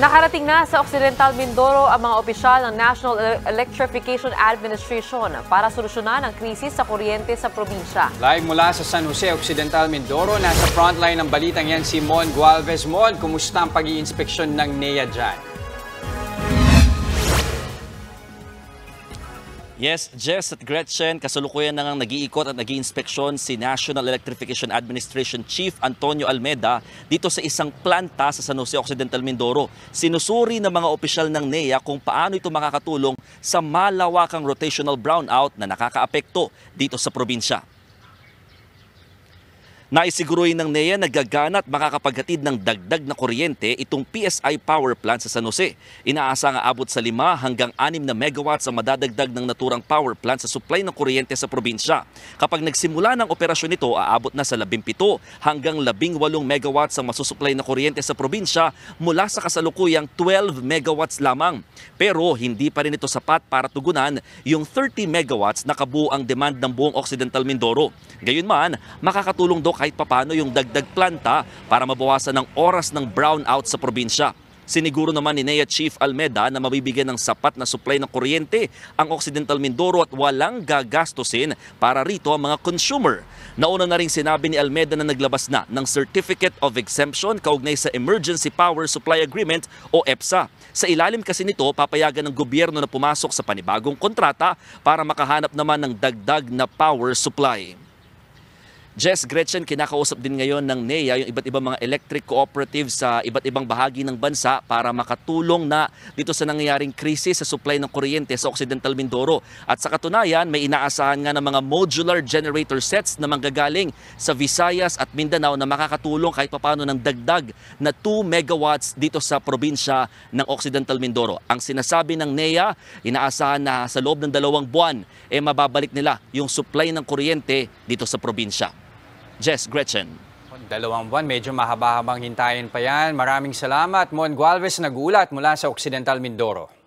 Nakarating na sa Occidental Mindoro ang mga opisyal ng National Ele- Electrification Administration para solusyonan ang krisis sa kuryente sa probinsya. Live mula sa San Jose Occidental Mindoro, nasa frontline ng balitang yan si Mon Gualvez. Mon, kumusta ang pag inspeksyon ng NEA dyan? Yes, Jess at Gretchen, kasalukuyan na ngang nag-iikot at nag inspeksyon si National Electrification Administration Chief Antonio Almeda dito sa isang planta sa San Jose Occidental Mindoro. Sinusuri ng mga opisyal ng NEA kung paano ito makakatulong sa malawakang rotational brownout na nakakaapekto dito sa probinsya. Naisiguruhin ng NEA na gagana at makakapaghatid ng dagdag na kuryente itong PSI power plant sa San Jose. Inaasa nga abot sa 5 hanggang 6 na megawatts ang madadagdag ng naturang power plant sa supply ng kuryente sa probinsya. Kapag nagsimula ng operasyon nito, aabot na sa 17 hanggang 18 megawatts ang masusupply na kuryente sa probinsya mula sa kasalukuyang 12 megawatts lamang. Pero hindi pa rin ito sapat para tugunan yung 30 megawatts na kabuang demand ng buong Occidental Mindoro. Gayunman, makakatulong do kahit papano yung dagdag planta para mabawasan ng oras ng brownout sa probinsya. Siniguro naman ni NEA Chief Almeda na mabibigyan ng sapat na supply ng kuryente ang Occidental Mindoro at walang gagastusin para rito ang mga consumer. Nauna na rin sinabi ni Almeda na naglabas na ng Certificate of Exemption kaugnay sa Emergency Power Supply Agreement o EPSA. Sa ilalim kasi nito, papayagan ng gobyerno na pumasok sa panibagong kontrata para makahanap naman ng dagdag na power supply. Jess Gretchen, kinakausap din ngayon ng NEA yung iba't ibang mga electric cooperatives sa iba't ibang bahagi ng bansa para makatulong na dito sa nangyayaring krisis sa supply ng kuryente sa Occidental Mindoro. At sa katunayan, may inaasahan nga ng mga modular generator sets na manggagaling sa Visayas at Mindanao na makakatulong kahit papano ng dagdag na 2 megawatts dito sa probinsya ng Occidental Mindoro. Ang sinasabi ng NEA, inaasahan na sa loob ng dalawang buwan, eh mababalik nila yung supply ng kuryente dito sa probinsya. Jess Gretchen. Dalawang buwan, medyo mahaba-habang hintayin pa yan. Maraming salamat. Mon Gualvez nagulat mula sa Occidental Mindoro.